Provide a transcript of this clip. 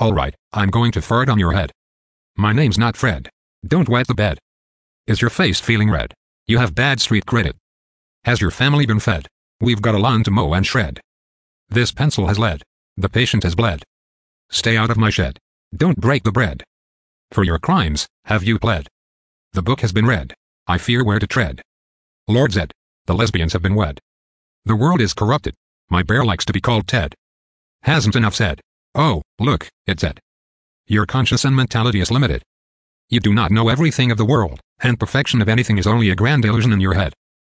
Alright, I'm going to fart on your head. My name's not Fred. Don't wet the bed. Is your face feeling red? You have bad street credit. Has your family been fed? We've got a lawn to mow and shred. This pencil has lead. The patient has bled. Stay out of my shed. Don't break the bread. For your crimes, have you pled? The book has been read. I fear where to tread. Lord Zed. The lesbians have been wed. The world is corrupted. My bear likes to be called Ted. Hasn't enough said. Oh, look, it said. Your conscience and mentality is limited. You do not know everything of the world, and perfection of anything is only a grand illusion in your head.